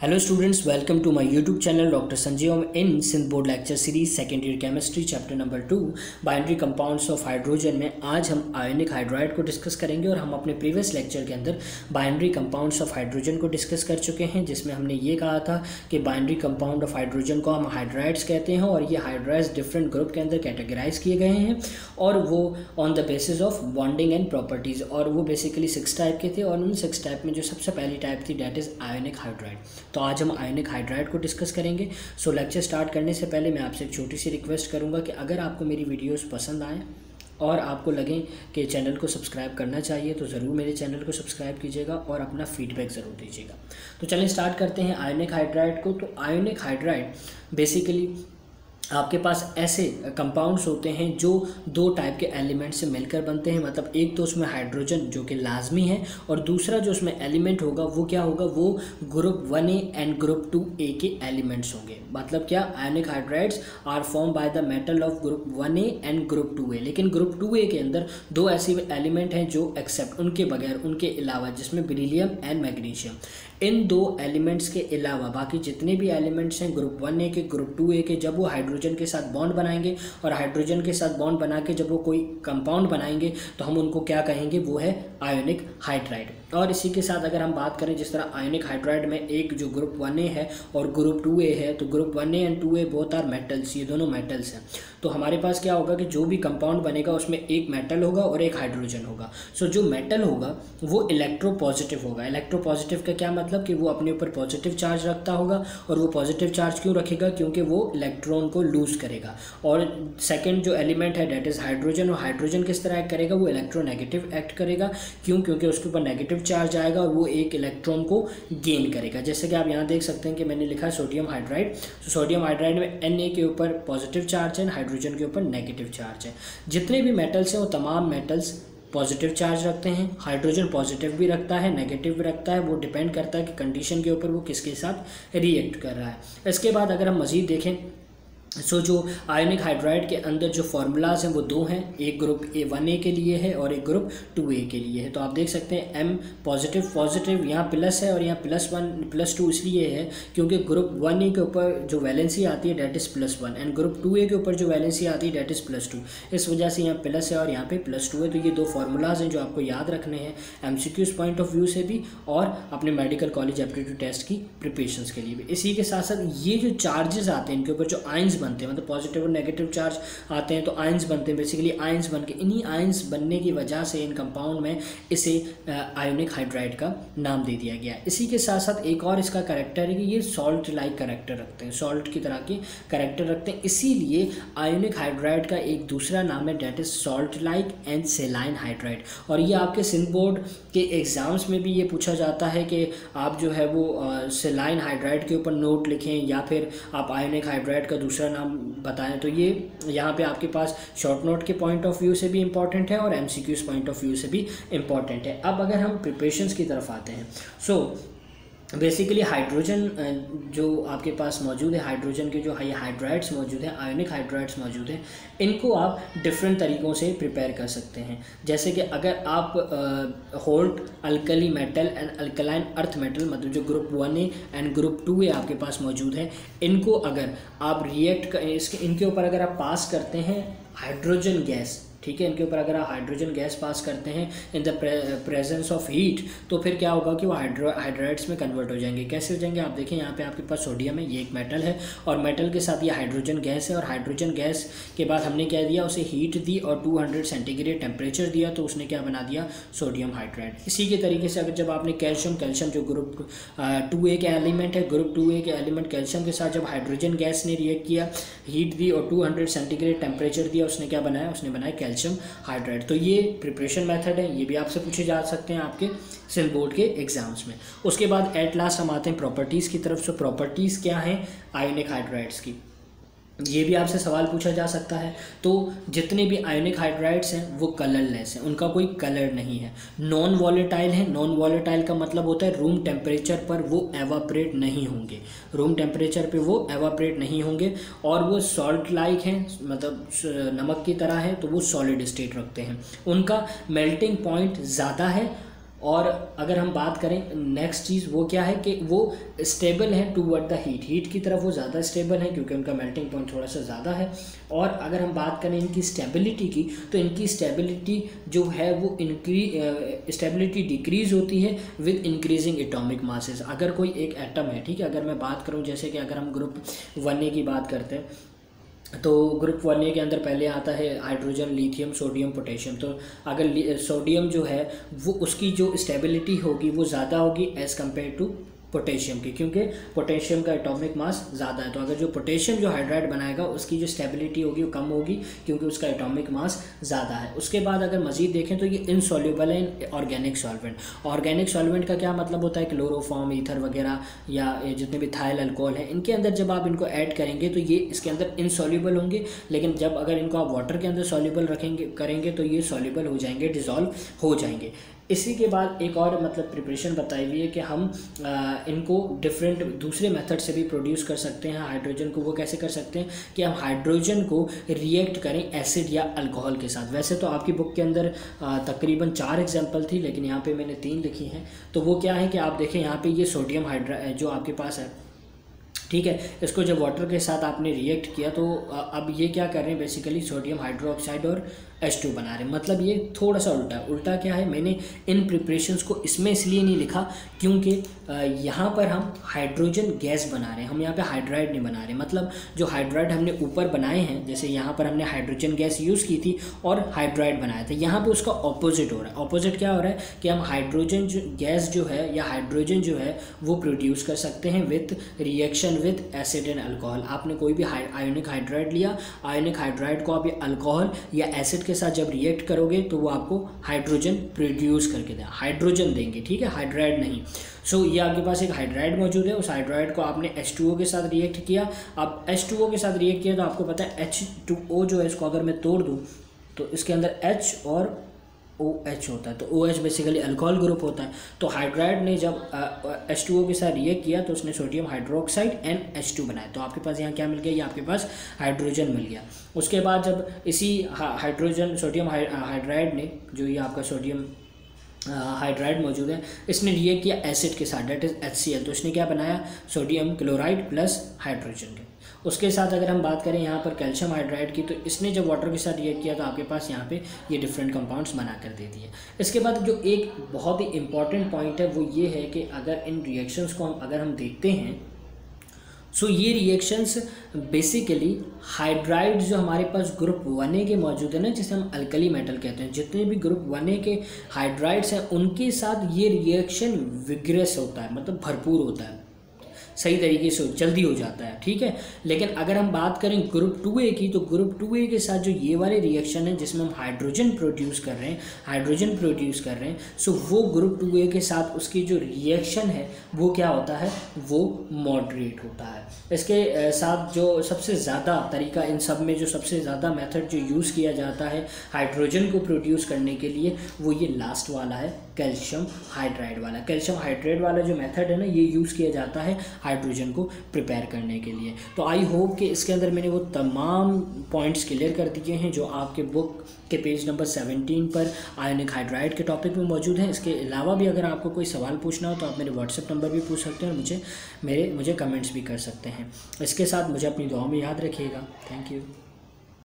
Hello students welcome to my YouTube channel doctor Sanjay Om, in Synth Board Lecture Series, Second Year Chemistry, Chapter Number two Binary Compounds of hydrogen में आज हम ionic hydride को discuss करेंगे और हम अपने previous lecture के अंदर बाइनरी कंपाउंड्स ऑफ़ हाइड्रोजन को डिस्कस कर चुके हैं, जिसमें हमने ये कहा था कि बाइनरी कंपाउंड ऑफ़ हाइड्रोजन को हम हाइड्राइड्स कहते हैं और ये हाइड्राइड्स डिफरेंट ग्रुप के अंदर कैटेगराइज किए गए हैं और वो on the basis of bonding and properties और वो बेसिकली सिक्स टाइप के थे और उन सिक्स टाइप में जो सबसे पहली टाइप थी डैट इज़ आयोनिक हाइड्राइड तो आज हम आयनिक हाइड्राइड को डिस्कस करेंगे। सो लेक्चर स्टार्ट करने से पहले मैं आपसे एक छोटी सी रिक्वेस्ट करूँगा कि अगर आपको मेरी वीडियोज़ पसंद आएँ और आपको लगे कि चैनल को सब्सक्राइब करना चाहिए तो ज़रूर मेरे चैनल को सब्सक्राइब कीजिएगा और अपना फीडबैक ज़रूर दीजिएगा। तो चलिए स्टार्ट करते हैं आयोनिक हाइड्राइड को। तो आयोनिक हाइड्राइड बेसिकली आपके पास ऐसे कंपाउंड्स होते हैं जो दो टाइप के एलिमेंट से मिलकर बनते हैं। मतलब एक तो उसमें हाइड्रोजन जो कि लाजमी है, और दूसरा जो उसमें एलिमेंट होगा, वो क्या होगा? वो group one A and group two A के एलिमेंट्स होंगे। मतलब क्या? Ionic hydrides are form by the metal of group one A and group two A लेकिन ग्रुप टू ए के अंदर दो ऐसे एलिमेंट हैं जो एक्सेप्ट उनके बगैर, उनके अलावा, जिसमें ब्रिलियम एंड मैग्नीशियम इन दो एलिमेंट्स के अलावा बाकी जितने भी एलिमेंट्स हैं ग्रुप वन ए के ग्रुप टू ए के, जब वो हाइड्रोजन के साथ बॉन्ड बनाएँगे और हाइड्रोजन के साथ बॉन्ड बना के जब वो कोई कंपाउंड बनाएँगे तो हम उनको क्या कहेंगे? वो है आयोनिक हाइड्राइड और इसी के साथ अगर हम बात करें जिस तरह आयोनिक हाइड्राइड में एक जो ग्रुप वन ए है और ग्रुप टू ए है तो group one A and two A both are metals ये दोनों मेटल्स हैं. तो हमारे पास क्या होगा कि जो भी कंपाउंड बनेगा उसमें एक मेटल होगा और एक हाइड्रोजन होगा। सो so, जो मेटल होगा वो इलेक्ट्रो पॉजिटिव होगा। इलेक्ट्रो पॉजिटिव का क्या मतलब? कि वो अपने ऊपर पॉजिटिव चार्ज रखता होगा और वो पॉजिटिव चार्ज क्यों रखेगा? क्योंकि वो इलेक्ट्रॉन को लूज करेगा। और सेकेंड जो एलिमेंट है डेट इज़ हाइड्रोजन और हाइड्रोजन किस तरह एक्ट करेगा? वो इलेक्ट्रोनेगेटिव एक्ट करेगा। क्यों? क्योंकि उसके ऊपर नेगेटिव चार्ज आएगा और वो एक इलेक्ट्रॉन को गेन करेगा। जैसे कि आप यहाँ देख सकते हैं कि मैंने लिखा है सोडियम हाइड्राइड तो सोडियम हाइड्राइड में एन के ऊपर पॉजिटिव चार्ज है हाइड्रोजन के ऊपर नेगेटिव चार्ज है। जितने भी मेटल्स हैं, वो तमाम मेटल्स पॉजिटिव चार्ज रखते हैं। हाइड्रोजन पॉजिटिव भी रखता है नेगेटिव भी रखता है। वो डिपेंड करता है कि कंडीशन के ऊपर वो किसके साथ रिएक्ट कर रहा है। इसके बाद अगर हम मज़ीद देखें सो so, जो आयोनिक हाइड्राइड के अंदर जो फार्मूलाज हैं वो दो हैं। एक ग्रुप ए वन ए के लिए है और एक ग्रुप टू ए के लिए है। तो आप देख सकते हैं एम पॉजिटिव पॉजिटिव यहाँ प्लस है और यहाँ प्लस वन प्लस टू इसलिए है क्योंकि ग्रुप वन ए के ऊपर जो वैलेंसी आती है that is plus one and group two A के ऊपर जो वैलेंसी आती है डेट इज़ प्लस टू इस वजह से यहाँ प्लस है और यहाँ पर प्लस टू है। तो ये दो फार्मूलाज हैं जो आपको याद रखने हैं M C Qs point of view से भी और अपने मेडिकल कॉलेज एप्टीट्यूड टेस्ट की प्रिपरेशन के लिए भी। इसी के साथ साथ ये जो चार्जेस आते हैं इनके ऊपर जो आइंस बनते हैं। मतलब पॉजिटिव और नेगेटिव चार्ज आते हैं तो आयंस बनते हैं। बेसिकली आयंस बन के इन्हीं आयंस बनने की वजह से इन कंपाउंड में इसे आयोनिक हाइड्राइड का नाम दे दिया गया। इसी के साथ साथ एक और इसका करेक्टर है कि ये सॉल्ट लाइक करेक्टर रखते हैं। सॉल्ट की तरह के करेक्टर रखते हैं। इसीलिए आयोनिक हाइड्राइड का एक दूसरा नाम है that is salt like and saline hydride और ये आपके सिंध बोर्ड के एग्ज़ाम्स में भी ये पूछा जाता है कि आप जो है वो सेलाइन हाइड्राइड के ऊपर नोट लिखें या फिर आप आयोनिक हाइड्राइड का दूसरा नाम बताएँ तो ये यहाँ पे आपके पास शॉर्ट नोट के पॉइंट ऑफ़ व्यू से भी इंपॉर्टेंट है और एम पॉइंट ऑफ़ व्यू से भी इंपॉर्टेंट है। अब अगर हम प्रिपरेशन की तरफ़ आते हैं सो so, बेसिकली हाइड्रोजन जो आपके पास मौजूद है हाइड्रोजन के जो हाई हाइड्राइड्स मौजूद हैं आयोनिक हाइड्राइड्स मौजूद हैं, इनको आप डिफरेंट तरीक़ों से प्रिपेयर कर सकते हैं। जैसे कि अगर आप hold alkali metal and alkaline earth metal मतलब जो group one A and group two A आपके पास मौजूद है, इनको अगर आप रिएक्ट कर इसके इनके ऊपर अगर आप पास करते हैं हाइड्रोजन गैस ठीक है, इनके ऊपर अगर आप हाइड्रोजन गैस पास करते हैं in the presence of heat तो फिर क्या होगा कि वो हाइड्रो हाइड्राइड्स में कन्वर्ट हो जाएँगे। कैसे हो जाएँगे? आप देखें यहाँ पे आपके पास सोडियम है, ये एक मेटल है, और मेटल के साथ ये हाइड्रोजन गैस है, और हाइड्रोजन गैस के बाद हमने क्या दिया? उसे हीट दी और टू हंड्रेड सेंटीग्रेड टेम्परेचर दिया तो उसने क्या बना दिया? सोडियम हाइड्राइड इसी के तरीके से अगर जब आपने कैल्शियम कैल्शियम जो ग्रुप टू ए के एलिमेंट है ग्रुप टू ए के एलिमेंट कैल्शियम के साथ जब हाइड्रोजन गैस ने रिएक्ट किया हीट दी और टू सेंटीग्रेड टेम्परेचर दिया, उसने क्या बनाया? उसने बनाया कैल्शियम हाइड्राइड। तो ये प्रिपरेशन मेथड है, ये भी आपसे पूछे जा सकते हैं आपके सेल बोर्ड के एग्ज़ाम्स में। उसके बाद एट लास्ट हम आते हैं प्रॉपर्टीज़ की तरफ़। से प्रॉपर्टीज़ क्या हैं? आयोनिक हाइड्राइड्स की। ये भी आपसे सवाल पूछा जा सकता है। तो जितने भी आयोनिक हाइड्राइड्स हैं, वो कलरलेस हैं। उनका कोई कलर नहीं है। नॉन वॉलेटाइल है। नॉन वॉलेटाइल का मतलब होता है रूम टेम्परेचर पर वो एवापरेट नहीं होंगे। रूम टेम्परेचर पे वो एवापरेट नहीं होंगे और वो सॉल्ट लाइक हैं मतलब नमक की तरह है तो वो सॉलिड स्टेट रखते हैं। उनका मेल्टिंग पॉइंट ज़्यादा है और अगर हम बात करें नेक्स्ट चीज़ वो क्या है कि वो स्टेबल है toward the heat heat की तरफ़ वो ज़्यादा स्टेबल है क्योंकि उनका मेल्टिंग पॉइंट थोड़ा सा ज़्यादा है। और अगर हम बात करें इनकी स्टेबिलिटी की तो इनकी स्टेबिलिटी जो है वो इनक्री स्टेबिलिटी डिक्रीज़ होती है विद इंक्रीजिंग एटॉमिक मासेस अगर कोई एक एटम है, ठीक है, अगर मैं बात करूँ, जैसे कि अगर हम ग्रुप वन ए की बात करते हैं तो ग्रुप वन ए के अंदर पहले आता है हाइड्रोजन, लिथियम, सोडियम, पोटेशियम। तो अगर सोडियम जो है, वो उसकी जो स्टेबिलिटी होगी, वो ज़्यादा होगी एज़ कंपेयर टू पोटेशियम की, क्योंकि पोटेशियम का एटॉमिक मास ज़्यादा है। तो अगर जो पोटेशियम जो हाइड्राइड बनाएगा, उसकी जो स्टेबिलिटी होगी, वो कम होगी, क्योंकि उसका एटॉमिक मास ज़्यादा है। उसके बाद अगर मज़ीद देखें तो ये इनसॉल्यूबल है in organic solvent organic solvent का क्या मतलब होता है? क्लोरोफॉर्म ईथर वगैरह, या जितने भी थायल अल्कोहल हैं, इनके अंदर जब आप इनको ऐड करेंगे तो ये इसके अंदर इनसॉल्यूबल होंगे। लेकिन जब अगर इनको आप वाटर के अंदर सॉल्यूबल रखेंगे, करेंगे तो ये सॉल्यूबल हो जाएँगे डिजॉल्व हो जाएँगे। इसी के बाद एक और मतलब प्रिपरेशन बताई हुई है कि हम आ, इनको डिफरेंट दूसरे मेथड से भी प्रोड्यूस कर सकते हैं हाइड्रोजन को वो कैसे कर सकते हैं कि हम हाइड्रोजन को रिएक्ट करें एसिड या अल्कोहल के साथ। वैसे तो आपकी बुक के अंदर तकरीबन चार एग्ज़ाम्पल थी लेकिन यहाँ पे मैंने तीन लिखी हैं। तो वो क्या है कि आप देखें यहाँ पे ये सोडियम हाइड्रा जो आपके पास है ठीक है, इसको जब वाटर के साथ आपने रिएक्ट किया तो अब ये क्या कर रहे हैं? बेसिकली सोडियम हाइड्रोक्साइड और एच टू बना रहे हैं। मतलब ये थोड़ा सा उल्टा उल्टा क्या है? मैंने इन प्रिपरेशंस को इसमें इसलिए नहीं लिखा क्योंकि यहाँ पर हम हाइड्रोजन गैस बना रहे हैं। हम यहाँ पे हाइड्राइड नहीं बना रहे मतलब जो हाइड्राइड हमने ऊपर बनाए हैं, जैसे यहाँ पर हमने हाइड्रोजन गैस यूज़ की थी और हाइड्राइड बनाया था। यहाँ पर उसका ऑपोजिट हो रहा है। ऑपोजिट क्या हो रहा है? कि हम हाइड्रोजन गैस जो है या हाइड्रोजन जो है, वो प्रोड्यूस कर सकते हैं with reaction with acid and alcohol आपने कोई भी आयोनिक हाइड्राइड लिया आयोनिक हाइड्राइड को आप अल्कोहल या एसिड के साथ जब रिएक्ट करोगे तो वो आपको हाइड्रोजन प्रोड्यूस करके दें हाइड्रोजन देंगे ठीक है? हाइड्राइड नहीं। सो so, ये आपके पास एक हाइड्राइड मौजूद है। उस हाइड्राइड को आपने H2O के साथ रिएक्ट किया। अब H2O के साथ रिएक्ट किया तो आपको पता है H2O जो है इसको अगर मैं तोड़ दूँ तो इसके अंदर H और ओ एच होता है। तो O H basically alcohol group होता है। तो हाइड्राइड ने जब एच टू ओ के साथ रिएक्ट किया तो उसने sodium hydroxide and H two बनाया। तो आपके पास यहाँ क्या मिल गया? ये आपके पास हाइड्रोजन मिल गया। उसके बाद जब इसी हाइड्रोजन सोडियम हाइड्राइड ने, जो ये आपका सोडियम हाइड्राइड मौजूद है, इसने रिएक्ट किया एसिड के साथ डेट इज़ एच तो इसने क्या बनाया? सोडियम क्लोराइड प्लस हाइड्रोजन के। उसके साथ अगर हम बात करें यहाँ पर कैल्शियम हाइड्राइड की तो इसने जब वाटर के साथ रिएक्ट किया तो आपके पास यहाँ पे ये डिफरेंट कंपाउंड्स बना कर दे दिए। इसके बाद जो एक बहुत ही इंपॉर्टेंट पॉइंट है वो ये है कि अगर इन रिएक्शंस को हम अगर हम देखते हैं सो so, ये रिएक्शंस बेसिकली हाइड्राइड जो हमारे पास ग्रुप वन ए के मौजूद है ना जिसे हम अल्कली मेटल कहते हैं जितने भी ग्रुप वन ए के हाइड्राइड्स हैं उनके साथ ये रिएक्शन विग्रेस होता है मतलब भरपूर होता है। सही तरीके से जल्दी हो जाता है, ठीक है? लेकिन अगर हम बात करें ग्रुप टू ए की तो ग्रुप टू ए के साथ जो ये वाले रिएक्शन है, जिसमें हम हाइड्रोजन प्रोड्यूस कर रहे हैं हाइड्रोजन प्रोड्यूस कर रहे हैं सो वो ग्रुप टू ए के साथ उसकी जो रिएक्शन है, वो क्या होता है? वो मॉडरेट होता है। इसके साथ जो सबसे ज़्यादा तरीका, इन सब में जो सबसे ज़्यादा मेथड जो यूज़ किया जाता है हाइड्रोजन को प्रोड्यूस करने के लिए, वो ये लास्ट वाला है कैल्शियम हाइड्राइड वाला। कैल्शियम हाइड्राइड वाला जो मेथड है ना, ये यूज़ किया जाता है हाइड्रोजन को प्रिपेयर करने के लिए। तो आई होप कि इसके अंदर मैंने वो तमाम पॉइंट्स क्लियर कर दिए हैं जो आपके बुक के पेज नंबर सेवनटीन पर आयनिक हाइड्राइड के टॉपिक में मौजूद हैं। इसके अलावा भी अगर आपको कोई सवाल पूछना हो तो आप मेरे व्हाट्सएप नंबर भी पूछ सकते हैं और मुझे, मेरे, मुझे कमेंट्स भी कर सकते हैं। इसके साथ मुझे अपनी दुआ में याद रखिएगा। Thank you